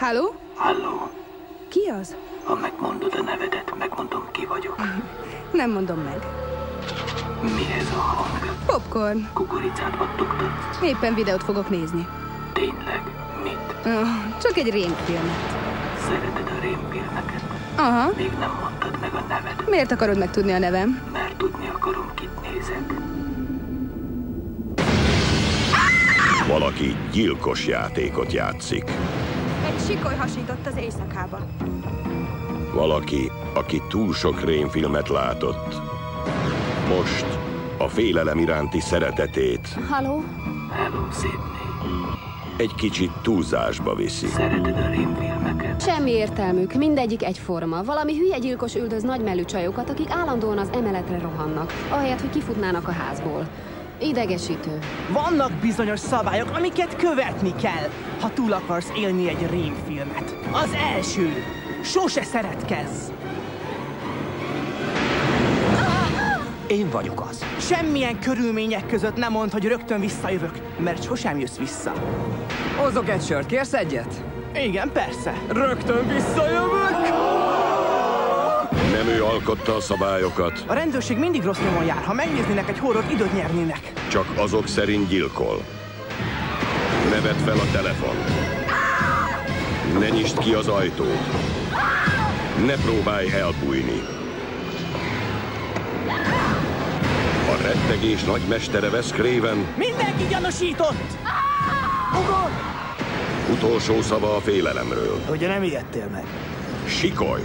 Halló? Halló, Ki az? ha megmondod a nevedet, megmondom ki vagyok. Nem mondom meg. Mi ez a hang? Popcorn. Kukoricát vattogtatsz? Éppen videót fogok nézni. Tényleg? Mit? Oh, csak egy rémfilmet. Szereted a rémfilmeket? Aha. Még nem mondtad meg a neved, Miért akarod megtudni a nevem? mert tudni akarom, kit nézek. Valaki gyilkos játékot játszik. Sikoly hasított az éjszakába. Valaki, aki túl sok rémfilmet látott. Most a félelem iránti szeretetét Halló? Hello, Sydney. egy kicsit túlzásba viszi. Szereted a rémfilmeket? Semmi értelmük, mindegyik egyforma. Valami hülye gyilkos üldöz nagymelű csajokat, akik állandóan az emeletre rohannak, ahelyett, hogy kifutnának a házból. Idegesítő. Vannak bizonyos szabályok, amiket követni kell, ha túl akarsz élni egy rémfilmet. Az első, sose szeretkezz. Én vagyok az. Semmilyen körülmények között nem mondd, hogy rögtön visszajövök, mert sosem jössz vissza. Hozok egy sört, kérsz egyet? Igen, persze. Rögtön visszajövök! Nem ő alkotta a szabályokat, A rendőrség mindig rossz nyomon jár, ha megnéznének egy horror időt nyernének. csak azok szerint gyilkol. Ne vedd fel a telefon. Ne nyisd ki az ajtót. Ne próbálj elbújni. A rettegés nagymestere Wes Craven Mindenki gyanúsított! utolsó szava a félelemről. Ugye nem ijedtél meg? Sikolj!